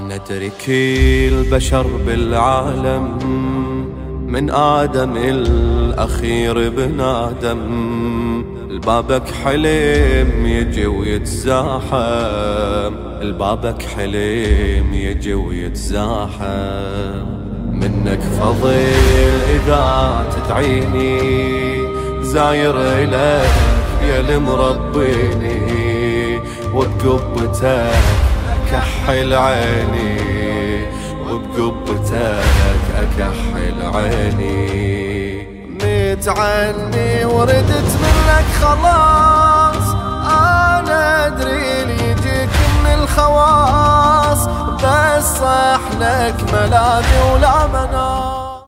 تدري كل بشر بالعالم من آدم الأخير بن آدم. البابك حليم يجي ويتزاحم. البابك حليم يجي ويتزاحم. منك فضيل إذا تدعيني زاير إليك يا المربيني. وبقبتك أكحل عيني وبقبتك أكحل عيني. ميت عني وردت منك خلاص أنا أدري لي يجيك من الخواص. بس صح لك ملاذي ولا مناص.